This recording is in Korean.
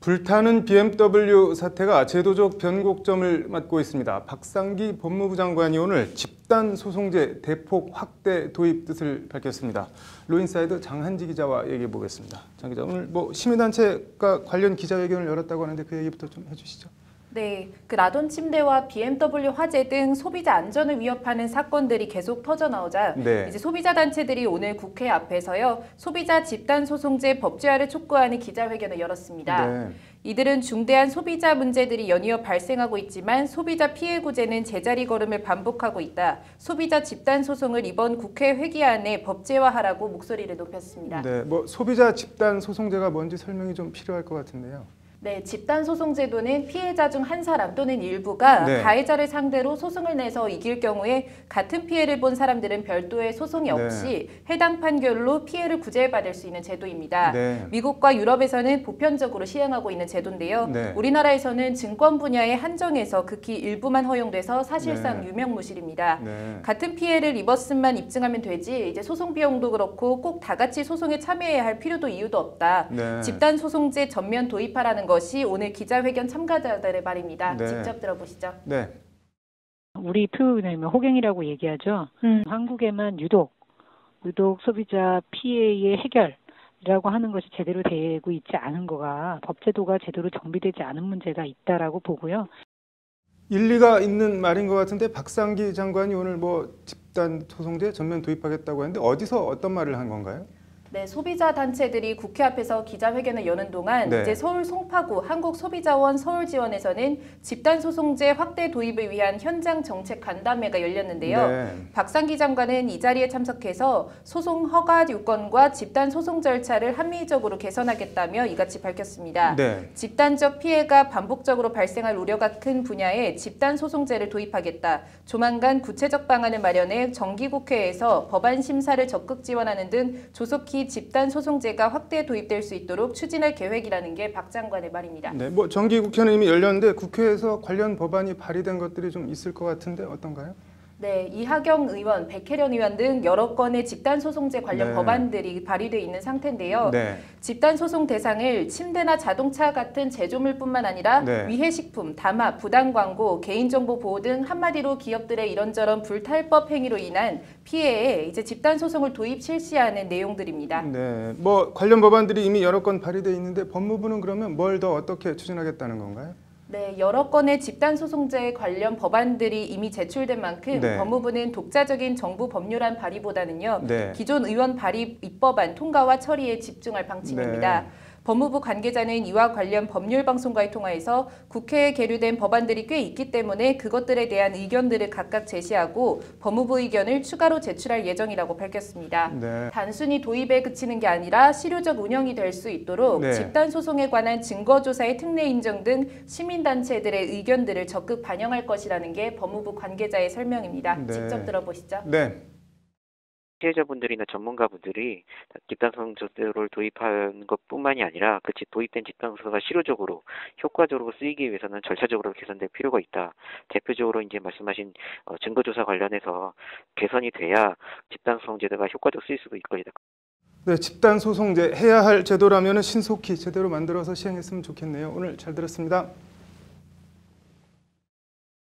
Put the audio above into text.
불타는 BMW 사태가 제도적 변곡점을 맞고 있습니다. 박상기 법무부 장관이 오늘 집단 소송제 대폭 확대 도입 뜻을 밝혔습니다. 로인사이드 장한지 기자와 얘기해 보겠습니다. 장 기자 오늘 뭐 시민단체가 관련 기자회견을 열었다고 하는데 그 얘기부터 좀 해주시죠. 네, 그 라돈 침대와 BMW 화재 등 소비자 안전을 위협하는 사건들이 계속 터져 나오자 네. 이제 소비자 단체들이 오늘 국회 앞에서요 소비자 집단 소송제 법제화를 촉구하는 기자회견을 열었습니다. 네. 이들은 중대한 소비자 문제들이 연이어 발생하고 있지만 소비자 피해 구제는 제자리 걸음을 반복하고 있다. 소비자 집단 소송을 이번 국회 회기 안에 법제화하라고 목소리를 높였습니다. 네, 뭐 소비자 집단 소송제가 뭔지 설명이 좀 필요할 것 같은데요. 네, 집단 소송 제도는 피해자 중 한 사람 또는 일부가 네. 가해자를 상대로 소송을 내서 이길 경우에 같은 피해를 본 사람들은 별도의 소송이 네. 없이 해당 판결로 피해를 구제받을 수 있는 제도입니다. 네. 미국과 유럽에서는 보편적으로 시행하고 있는 제도인데요. 네. 우리나라에서는 증권 분야에 한정해서 극히 일부만 허용돼서 사실상 네. 유명무실입니다. 네. 같은 피해를 입었음만 입증하면 되지 이제 소송 비용도 그렇고 꼭 다 같이 소송에 참여해야 할 필요도 이유도 없다. 네. 집단 소송제 전면 도입하라는 것이 오늘 기자회견 참가자들의 말입니다. 네. 직접 들어보시죠. 네. 우리 표현이면 호갱이라고 얘기하죠. 한국에만 유독 유독 소비자 피해의 해결이라고 하는 것이 제대로 되고 있지 않은 거가 법제도가 제대로 정비되지 않은 문제가 있다라고 보고요. 일리가 있는 말인 것 같은데 박상기 장관이 오늘 뭐 집단 소송제 전면 도입하겠다고 했는데 어디서 어떤 말을 한 건가요? 네, 소비자 단체들이 국회 앞에서 기자회견을 여는 동안 네. 이제 서울 송파구 한국소비자원 서울지원에서는 집단 소송제 확대 도입을 위한 현장 정책 간담회가 열렸는데요. 네. 박상기 장관은 이 자리에 참석해서 소송 허가 요건과 집단 소송 절차를 합리적으로 개선하겠다며 이같이 밝혔습니다. 네. 집단적 피해가 반복적으로 발생할 우려가 큰 분야에 집단 소송제를 도입하겠다. 조만간 구체적 방안을 마련해 정기국회에서 법안 심사를 적극 지원하는 등 조속히 집단 소송제가 확대 도입될 수 있도록 추진할 계획이라는 게 박 장관의 말입니다. 네, 뭐 정기 국회는 이미 열렸는데 국회에서 관련 법안이 발의된 것들이 좀 있을 것 같은데 어떤가요? 네, 이하경 의원, 백혜련 의원 등 여러 건의 집단 소송제 관련 네. 법안들이 발의돼 있는 상태인데요. 네. 집단 소송 대상을 침대나 자동차 같은 제조물뿐만 아니라 네. 위해식품, 담화, 부당 광고, 개인정보 보호 등 한마디로 기업들의 이런저런 불탈법 행위로 인한 피해에 이제 집단 소송을 도입 실시하는 내용들입니다. 네. 뭐 관련 법안들이 이미 여러 건 발의돼 있는데 법무부는 그러면 뭘 더 어떻게 추진하겠다는 건가요? 네, 여러 건의 집단 소송제 관련 법안들이 이미 제출된 만큼 네. 법무부는 독자적인 정부 법률안 발의보다는요. 네. 기존 의원 발의 입법안 통과와 처리에 집중할 방침입니다. 네. 법무부 관계자는 이와 관련 법률 방송과의 통화에서 국회에 계류된 법안들이 꽤 있기 때문에 그것들에 대한 의견들을 각각 제시하고 법무부 의견을 추가로 제출할 예정이라고 밝혔습니다. 네. 단순히 도입에 그치는 게 아니라 실효적 운영이 될 수 있도록 네. 집단 소송에 관한 증거 조사의 특례 인정 등 시민 단체들의 의견들을 적극 반영할 것이라는 게 법무부 관계자의 설명입니다. 네. 직접 들어보시죠. 네. 피해자분들이나 전문가분들이 집단소송제도를 도입하는 것뿐만이 아니라 그 집- 도입된 집단소송가 실효적으로 효과적으로 쓰이기 위해서는 절차적으로 개선될 필요가 있다. 대표적으로 이제 말씀하신 어, 증거조사 관련해서 개선이 돼야 집단소송제도가 효과적으로 쓰일 수도 있거든요. 네, 집단 소송제 해야 할 제도라면 신속히 제대로 만들어서 시행했으면 좋겠네요. 오늘 잘 들었습니다.